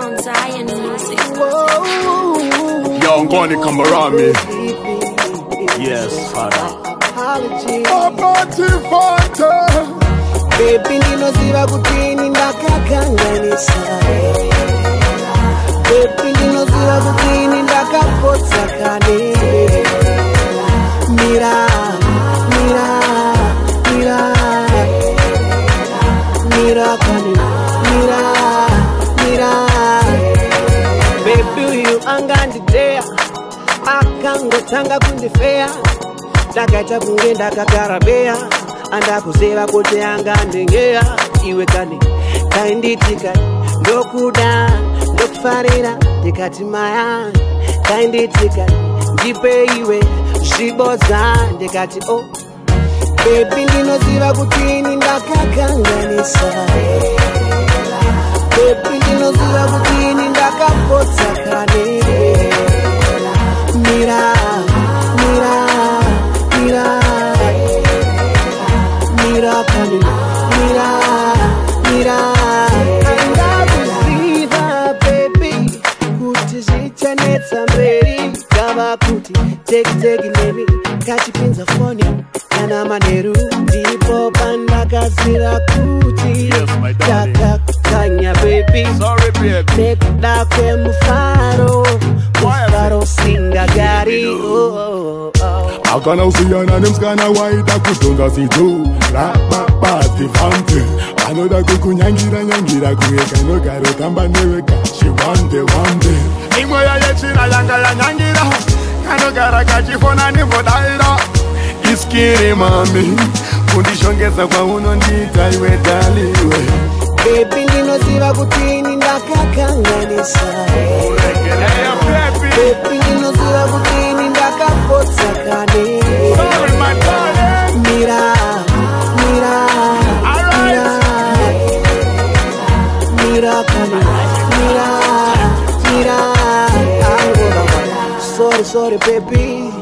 Mount Zion music. Yo, I'm going to come around me. Yes, Father. Apatifuata. Baby, ndinoziva kuti ini ndakakanganisa Baby, ndinoziva kuti ini ndakapotsa kane Mira, mira, mira Mira kane anga andidreya akangotanga kundifeya ndakaita kunge ndakagara beya andakuzeva kuti anga andingeya iwe kani kaindiitika ndokuda ndokufarira ndikati maya kaindiitika ndipeiwe zvibodza ndikati o oh. bebi ndinoziva kuti ini ndakakanganisa oh. kuti tekitekinemi tachipinza foni kana manheru ndipo pandakazira kuti takakanya bebi nekuda kwemufaro mufaro usingagari oh, oh, oh, hakana usiyana nemusikana waita kuzonza zidzo rababatifamte vanoda kukunyangiranyangira kuye kanogaro tamba newekashiwande wande imweyo yechira yanga yanyangira anogara kachifona nimbodaira iskiri mami kundishongedza kwaunondiita iwe daliwe bepi ndinoziva kuti ini ndakakanganisa sorry baby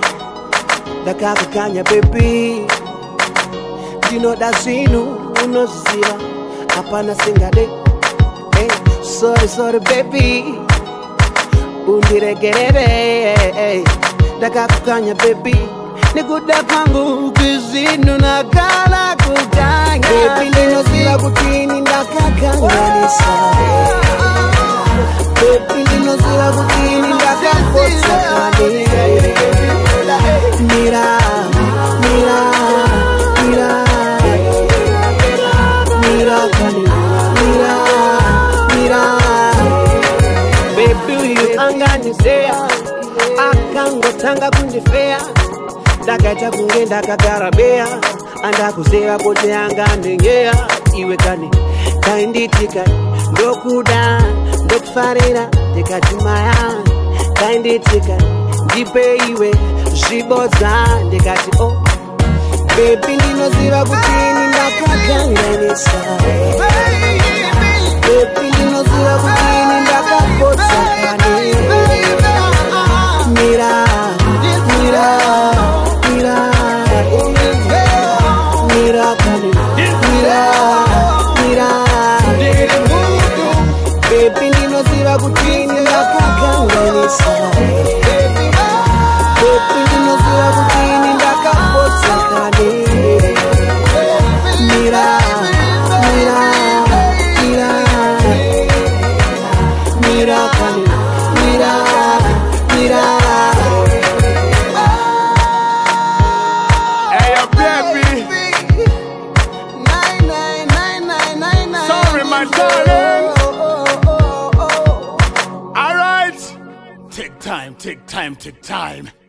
ndakakukanya baby You know Zira. zvinhu unozviziva hapana singade hey, sorry sorry baby undiregerere ndakakukanya hey, hey. baby nekuda kwangu kwezvinhu nakala kukanya baby ndinoziva kutini ndakakanganisa oh. akanganizeya akangotanga kundifeya ndakaita kunge ndakagara beya andakuzeva bote anganenyeya iwe kani kainditika ndokuda ndokufarira ndikatimaya kainditika ndipe iwe zvibodza ndikati o oh. bebi ndinoziva kutini Caveira time, tick time, tick time.